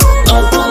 哦。